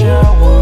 shower.